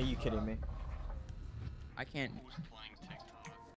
Are you kidding me? I can't.